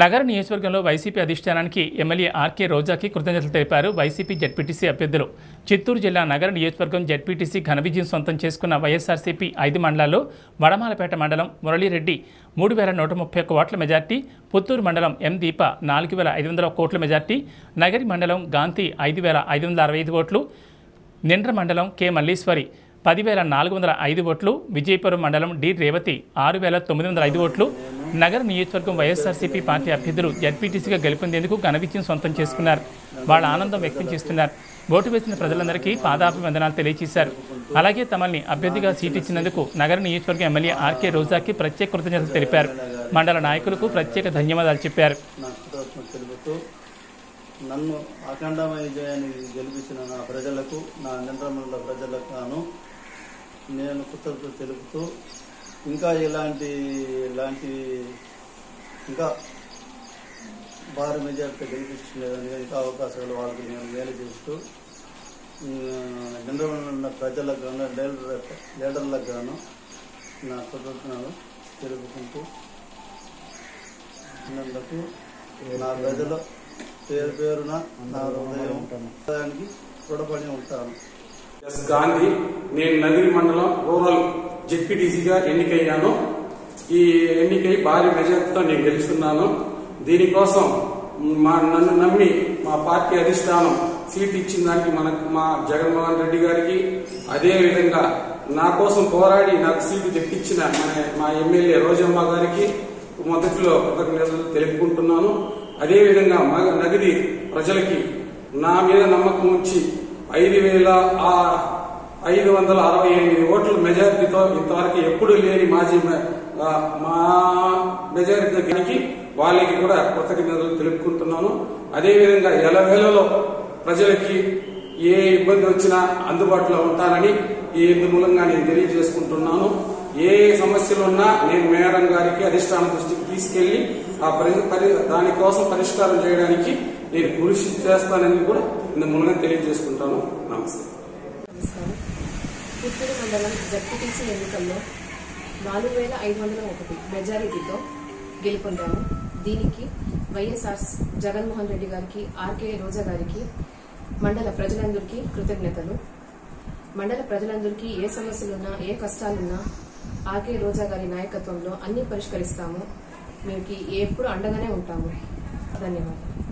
నగర నియోజకవర్గంలో వైసీపీ అధిష్టానానికి ఎమ్మెల్యే ఆర్కే రోజాకి కృతజ్ఞతలు తెలిపారు. వైసీపీ జడ్పీటీసీ అభ్యర్థులు చిత్తూరు జిల్లా నగర నియోజకవర్గం జడ్పీటీసీ ఘన విజయం సొంతం చేసుకున్న వైఎస్ఆర్సీపీ ఐదు మండలాల్లో వడమాలపేట మండలం మురళీరెడ్డి మూడు వేల నూట ముప్పై ఒక్క ఓట్ల మెజార్టీ పుత్తూరు మండలం ఎం దీప నాలుగు వేల ఐదు వందల కోట్ల మెజార్టీ నగరి మండలం గాంధీ ఐదు వేల ఐదు వందల అరవై ఐదు ఓట్లు నిండ్ర మండలం కె మల్లీశ్వరి పదివేల నాలుగు వందల ఐదు ఓట్లు విజయపురం మండలం డి రేవతి ఆరు వేల తొమ్మిది వందల ఐదు ఓట్లు నగర నియోజకవర్గం వైఎస్ఆర్సీపీ పార్టీ అభ్యర్థులు జడ్పీటీసీగా గెలుపొందేందుకు ఘన విజయం సొంతం చేసుకున్నారు. వాళ్ళ ఆనందం వ్యక్తం చేస్తున్నారు. ఓటు వేసిన ప్రజలందరికీ పాదాభివందనాలు తెలియజేశారు. అలాగే తమల్ని అభ్యర్థిగా సీట్ ఇచ్చినందుకు నగర నియోజకవర్గం ఎమ్మెల్యే ఆర్కే రోజాకి ప్రత్యేక కృతజ్ఞతలు తెలిపారు. మండల నాయకులకు ప్రత్యేక ధన్యవాదాలు చెప్పారు. నన్ను అఖండమైన విజయాన్ని గెలిపించిన నా ప్రజలకు నా నింద్రమండల ప్రజలకు గాను నేను కృతజ్ఞతలు తెలుపుతూ ఇంకా ఇలాంటి ఇలాంటి ఇంకా భారీ మెజార్టీ గెలిపించలేదని ఇంకా అవకాశాలు వాళ్ళకి నేను మేలు చేస్తూ నింద్రమండల ప్రజలకు గాను లీడర్ లీడర్లకు గాను నా కృతజ్ఞతలు తెలుపుకుంటూ నందుకు నా ప్రజలు పేరు పేరున నా హృదయం హృదయానికి రుణపడి ఉంటాను. ఎస్ గాంధీ నేను నగిరి మండలం రూరల్ జెడ్పీటీసీగా ఎన్నికయ్యాను. ఈ ఎన్నికై భారీ మెజార్టీతో నేను గెలుస్తున్నాను. దీనికోసం మా నన్ను నమ్మి మా పార్టీ అధిష్టానం సీట్ ఇచ్చిన దానికి మనకు మా జగన్మోహన్ రెడ్డి గారికి అదే విధంగా నా కోసం పోరాడి నాకు సీటు తెప్పించిన మన మా ఎమ్మెల్యే రోజమ్మ గారికి మొదట్లో కృతజ్ఞతలు తెలుపుకుంటున్నాను. అదేవిధంగా మా నగది ప్రజలకి నా మీద నమ్మకం ఉంచి ఐదు వేల ఆ ఐదు వందల అరవై ఎనిమిది ఓట్ల మెజారిటీతో ఇంతవరకు ఎప్పుడు లేని మాజీ మా మెజారిటీకి వాళ్ళకి కూడా కృతజ్ఞతలు తెలుపుకుంటున్నాను. అదేవిధంగా ఎలవేళలో ప్రజలకి ఏ ఇబ్బంది వచ్చినా అందుబాటులో ఉంటానని ఈ ఇందు మూలంగా నేను తెలియజేసుకుంటున్నాను. ఏ సమస్యలు ఉన్నా నేను మేడం గారికి అధిష్టాన దృష్టికి తీసుకెళ్ళి ఆ పరి పరి- దానికోసం పరిష్కారం చేయడానికి నేను కృషి చేస్తానని కూడా ఇందు మూలంగా తెలియజేసుకుంటాను. నమస్తే. చిత్తూరు మండలం జడ్పీటీసీ ఎన్నికల్లో నాలుగు వేల ఐదు వందల ఒకటి మెజారిటీతో గెలుపొందాము. దీనికి వైఎస్ఆర్ జగన్మోహన్ రెడ్డి గారికి ఆర్కే రోజా గారికి మండల ప్రజలందరికీ కృతజ్ఞతలు. మండల ప్రజలందరికీ ఏ సమస్యలున్నా ఏ కష్టాలున్నా ఆర్కే రోజా గారి నాయకత్వంలో అన్ని పరిష్కరిస్తాము. మీకు ఎప్పుడు అండగానే ఉంటాము. ధన్యవాదాలు.